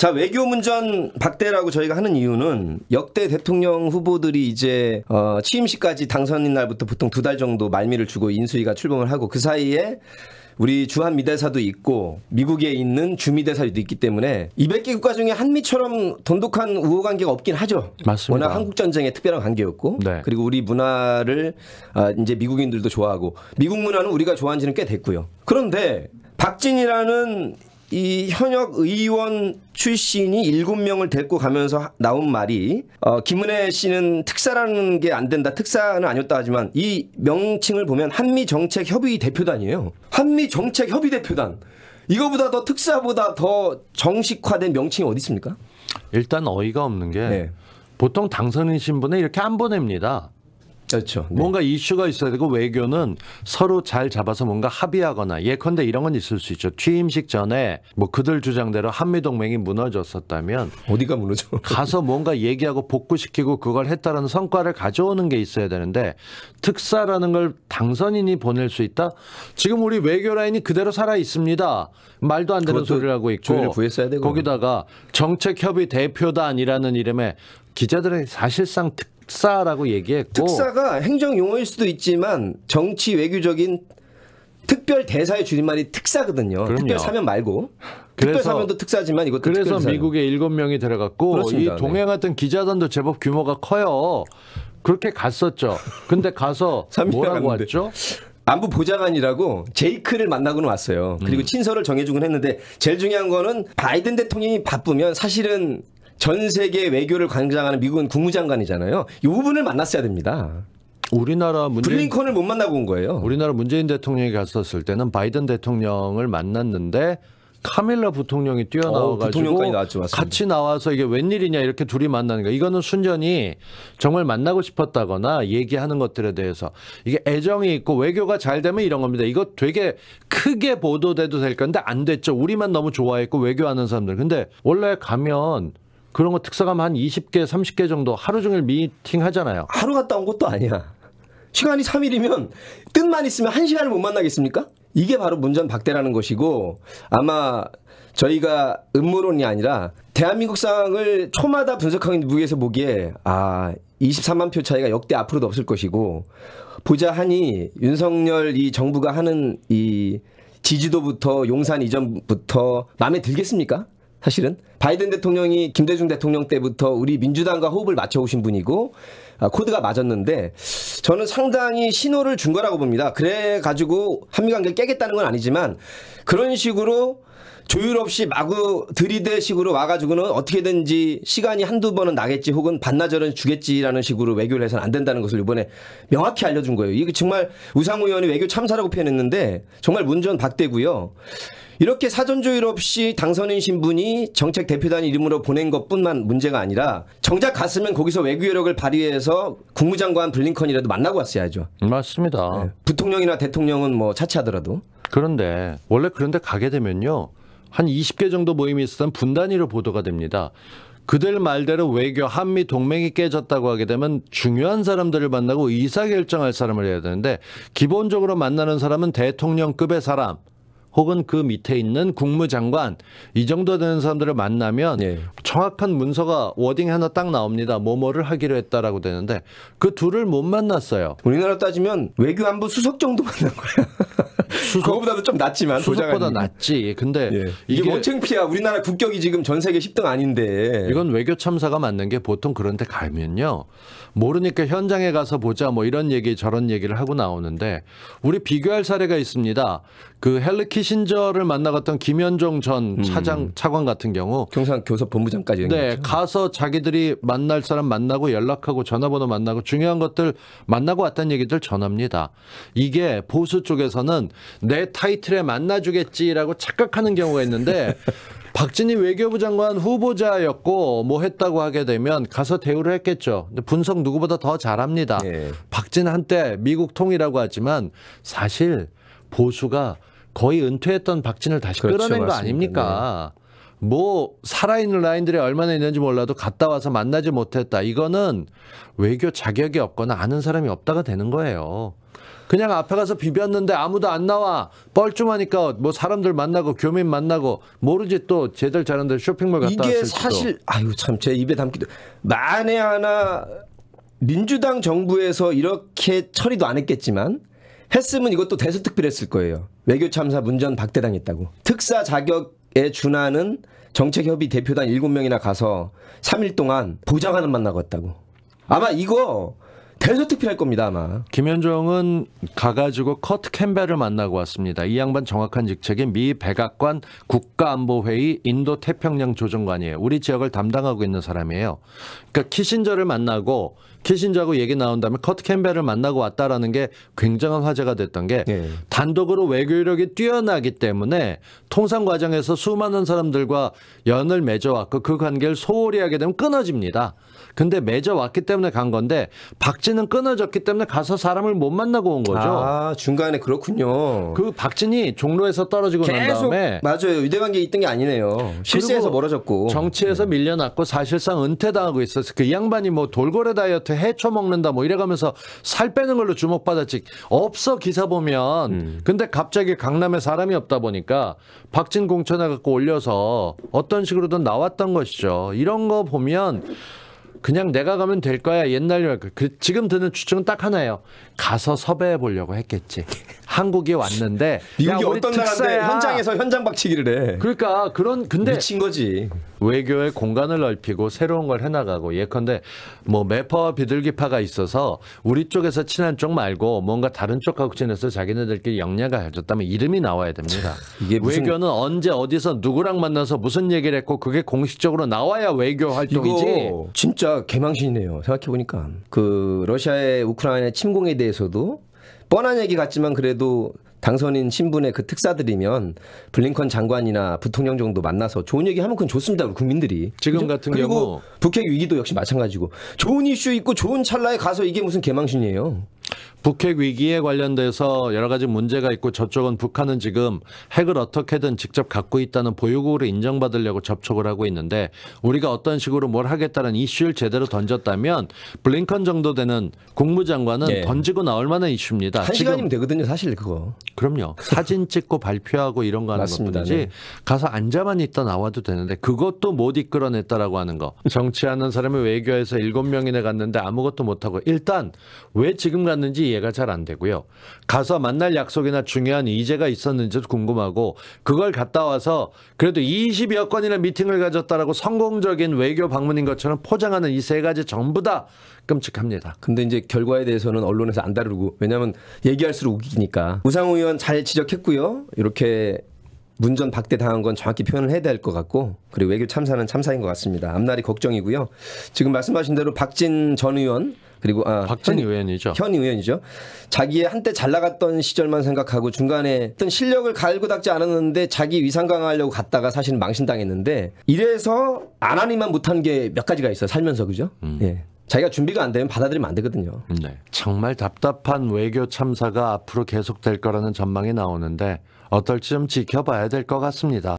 자 외교 문전 박대라고 저희가 하는 이유는 역대 대통령 후보들이 이제 어, 취임식까지 당선인 날부터 보통 두 달 정도 말미를 주고 인수위가 출범을 하고 그 사이에 우리 주한 미대사도 있고 미국에 있는 주미대사도 있기 때문에 200개 국가 중에 한미처럼 돈독한 우호 관계가 없긴 하죠. 맞습니다. 워낙 한국 전쟁의 특별한 관계였고 네. 그리고 우리 문화를 아, 이제 미국인들도 좋아하고 미국 문화는 우리가 좋아한 지는 꽤 됐고요. 그런데 박진이라는 이 현역 의원 출신이 일곱 명을 데리고 가면서 하- 나온 말이 어, 김은혜 씨는 특사라는 게 안 된다. 특사는 아니었다 하지만 이 명칭을 보면 한미 정책 협의 대표단이에요. 한미 정책 협의 대표단. 이거보다 더 특사보다 더 정식화된 명칭이 어디 있습니까? 일단 어이가 없는 게 네. 보통 당선인 신분에 이렇게 안 보냅니다. 그렇죠. 네. 뭔가 이슈가 있어야 되고 외교는 서로 잘 잡아서 뭔가 합의하거나 예컨대 이런 건 있을 수 있죠. 취임식 전에 뭐 그들 주장대로 한미 동맹이 무너졌었다면 어디가 무너져? 가서 뭔가 얘기하고 복구시키고 그걸 했다라는 성과를 가져오는 게 있어야 되는데 특사라는 걸 당선인이 보낼 수 있다? 지금 우리 외교 라인이 그대로 살아 있습니다. 말도 안 되는 소리를 하고 있고 조율을 구했어야 되고. 거기다가 정책협의 대표단이라는 이름에 기자들은 사실상 특 사라고 얘기했고 특사가 행정 용어일 수도 있지만 정치 외교적인 특별 대사의 줄임말이 특사거든요. 그럼요. 특별 사면 말고 특별 사면도 특사지만 이것도 그래서. 미국에 일곱 명이 들어갔고 그렇습니다. 이 동행하던 기자단도 제법 규모가 커요. 그렇게 갔었죠. 근데 가서 뭐라고 갔는데. 왔죠? 안보 보좌관이라고 제이크를 만나고는 왔어요. 음. 그리고 친서를 정해주곤 했는데 제일 중요한 거는 바이든 대통령이 바쁘면 사실은 전 세계 외교를 관장하는 미국은 국무장관이잖아요. 이 부분을 만났어야 됩니다. 우리나라 문재인 블링컨을 못 만나고 온 거예요. 우리나라 문재인 대통령이 갔었을 때는 바이든 대통령을 만났는데 카밀라 부통령이 어, 뛰어나와가지고 부통령까지 나왔죠. 같이 나와서 이게 웬일이냐 이렇게 둘이 만나는 거 이거는 순전히 정말 만나고 싶었다거나 얘기하는 것들에 대해서 이게 애정이 있고 외교가 잘 되면 이런 겁니다. 이거 되게 크게 보도돼도 될 건데 안 됐죠. 우리만 너무 좋아했고 외교하는 사람들. 근데 원래 가면 그런 거 특사 가면 한 20개, 30개 정도 하루 종일 미팅 하잖아요. 하루 갔다 온 것도 아니야. 시간이 3일이면 뜻만 있으면 한시간을 못 만나겠습니까? 이게 바로 문전 박대라는 것이고 아마 저희가 음모론이 아니라 대한민국 상황을 초마다 분석하고 있는 무기에서 보기에 아 23만 표 차이가 역대 앞으로도 없을 것이고 보자 하니 윤석열 이 정부가 하는 이 지지도부터 용산 이전부터 마음에 들겠습니까? 사실은 바이든 대통령이 김대중 대통령 때부터 우리 민주당과 호흡을 맞춰오신 분이고 아, 코드가 맞았는데 저는 상당히 신호를 준 거라고 봅니다. 그래 가지고 한미 관계를 깨겠다는 건 아니지만 그런 식으로 조율 없이 마구 들이대식으로 와가지고는 어떻게든지 시간이 한두 번은 나겠지 혹은 반나절은 주겠지라는 식으로 외교를 해서는 안 된다는 것을 이번에 명확히 알려준 거예요. 이게 정말 우상호 의원이 외교 참사라고 표현했는데 정말 문전 박대고요. 이렇게 사전 조율 없이 당선인 신분이 정책 대표단 이름으로 보낸 것뿐만 문제가 아니라 정작 갔으면 거기서 외교 여력을 발휘해서 국무장관 블링컨이라도 만나고 왔어야죠. 맞습니다. 네. 부통령이나 대통령은 뭐 차치하더라도 그런데 원래 그런데 가게 되면요. 한 20개 정도 모임이 있었던 분단위로 보도가 됩니다. 그들 말대로 외교 한미 동맹이 깨졌다고 하게 되면 중요한 사람들을 만나고 의사 결정할 사람을 해야 되는데 기본적으로 만나는 사람은 대통령급의 사람 혹은 그 밑에 있는 국무장관 이 정도 되는 사람들을 만나면 예. 정확한 문서가 워딩 하나 딱 나옵니다. 뭐뭐를 하기로 했다라고 되는데 그 둘을 못 만났어요. 우리나라 따지면 외교안보 수석 정도 만난 거 야. 그거보다도 좀 낫지만 수석보다 보좌관이. 낫지. 근데 예. 이게, 뭐 창피야. 우리나라 국격이 지금 전 세계 10등 아닌데. 이건 외교 참사가 맞는 게 보통 그런 데 가면요. 모르니까 현장에 가서 보자 뭐 이런 얘기 저런 얘기를 하고 나오는데 우리 비교할 사례가 있습니다. 그 헬리 키신저를 만나갔던 김현종 전 차장 차관 같은 경우 경상 교섭 본부장까지 네. 가서 자기들이 만날 사람 만나고 연락하고 전화번호 만나고 중요한 것들 만나고 왔다는 얘기들 전합니다. 이게 보수 쪽에서는 내 타이틀에 만나주겠지라고 착각하는 경우가 있는데 박진희 외교부 장관 후보자였고 뭐 했다고 하게 되면 가서 대우를 했겠죠. 근데 분석 누구보다 더 잘합니다. 예. 박진 한때 미국 통이라고 하지만 사실 보수가 거의 은퇴했던 박진을 다시 그렇죠, 끌어낸 거 맞습니다. 아닙니까? 뭐 살아있는 라인들이 얼마나 있는지 몰라도 갔다 와서 만나지 못했다. 이거는 외교 자격이 없거나 아는 사람이 없다가 되는 거예요. 그냥 앞에 가서 비볐는데 아무도 안 나와. 뻘쭘하니까 뭐 사람들 만나고 교민 만나고 모르지 또 제들 잘하는데 쇼핑몰 갔다 이게. 사실 아유 참 제 입에 담기도 만에 하나 민주당 정부에서 이렇게 처리도 안 했겠지만 했으면 이것도 대서특필했을 거예요. 외교 참사 문전 박대당했다고. 특사 자격에 준하는 정책협의 대표단 7명이나 가서 3일 동안 보좌관을 만나고 아마 이거 대서특필할 겁니다 아마. 김현종은 가가지고 커트 캠벨을 만나고 왔습니다. 이 양반 정확한 직책이 미 백악관 국가안보회의 인도 태평양 조정관이에요. 우리 지역을 담당하고 있는 사람이에요. 그러니까 키신저를 만나고 키신저하고 얘기 나온 다음에 커트 캠벨을 만나고 왔다라는 게 굉장한 화제가 됐던 게 예. 단독으로 외교 이력이 뛰어나기 때문에 통상 과정에서 수많은 사람들과 연을 맺어왔고 그 관계를 소홀히 하게 되면 끊어집니다. 근데 맺어왔기 때문에 간 건데 박진 은 끊어졌기 때문에 가서 사람을 못 만나고 온 거죠. 아 중간에 그렇군요. 그 박진이 종로에서 떨어지고 난 다음에 맞아요 유대관계 있던 게 아니네요. 실세에서 멀어졌고. 정치에서 밀려났고 사실상 은퇴당하고 있었어. 그 양반이 뭐 돌고래 다이어트 해초 먹는다 뭐 이래가면서 살 빼는 걸로 주목받았지. 없어 기사 보면. 음. 근데 갑자기 강남에 사람이 없다 보니까 박진 공천해 갖고 올려서 어떤 식으로든 나왔던 것이죠. 이런 거 보면 그냥 내가 가면 될 거야 옛날 그, 그 지금 드는 추측은 딱 하나예요. 가서 섭외해 보려고 했겠지. 한국이 왔는데 미국이 어떤 나라인데. 현장에서 현장 박치기를 해. 그러니까 그런 근데 미친 거지. 외교의 공간을 넓히고 새로운 걸 해나가고 예컨대 뭐 매파와 비둘기파가 있어서 우리 쪽에서 친한 쪽 말고 뭔가 다른 쪽하고 친해서 자기네들끼리 영향을 가졌다면 이름이 나와야 됩니다. 무슨- 외교는 언제 어디서 누구랑 만나서 무슨 얘기를 했고 그게 공식적으로 나와야 외교 활동이지. 진짜 개망신이네요. 생각해 보니까 그 러시아의 우크라이나 침공에 대해서도 뻔한 얘기 같지만 그래도 당선인 신분의 그 특사들이면 블링컨 장관이나 부통령 정도 만나서 좋은 얘기 하면 그건 좋습니다. 우리 국민들이. 지금? 같은 그리고 경우 북핵 위기도 역시 마찬가지고 좋은 이슈 있고 좋은 찰나에 가서 이게 무슨 개망신이에요. 북핵 위기에 관련돼서 여러 가지 문제가 있고 저쪽은 북한은 지금 핵을 어떻게든 직접 갖고 있다는 보유국으로 인정받으려고 접촉을 하고 있는데 우리가 어떤 식으로 뭘 하겠다는 이슈를 제대로 던졌다면 블링컨 정도 되는 국무장관은 예. 던지고 나올 만한 이슈입니다. 한 시간이면 되거든요, 사실 그거. 그럼요. 사진 찍고 발표하고 이런 거 하는 맞습니다. 것뿐이지 네. 가서 앉아만 있다 나와도 되는데 그것도 못 이끌어냈다라고 하는 거. 정치하는 사람이 외교에서 일곱 명이나 갔는데 아무것도 못하고 일단 왜 지금 갔는지 이해가 잘 안 되고요. 가서 만날 약속이나 중요한 이제가 있었는지도 궁금하고 그걸 갔다 와서 그래도 20여 건이나 미팅을 가졌다라고 성공적인 외교 방문인 것처럼 포장하는 이 세 가지 전부 다 끔찍합니다. 근데 이제 결과에 대해서는 언론에서 안 다루고 왜냐하면 얘기할수록 웃기니까 우상호 의원 잘 지적했고요. 이렇게 문전 박대 당한 건 정확히 표현을 해야 될 것 같고 그리고 외교 참사는 참사인 것 같습니다. 앞날이 걱정이고요. 지금 말씀하신 대로 박진 전 의원 그리고 아, 박진 현- 의원이죠. 현 의원이죠. 자기의 한때 잘 나갔던 시절만 생각하고 중간에 어떤 실력을 갈고 닦지 않았는데 자기 위상 강화하려고 갔다가 사실은 망신당했는데 이래서 안 하니만 못한 게 몇 가지가 있어요. 살면서 그죠? 예. 자기가 준비가 안 되면 받아들이면 안 되거든요. 네. 정말 답답한 외교 참사가 앞으로 계속될 거라는 전망이 나오는데 어떨지 좀 지켜봐야 될 것 같습니다.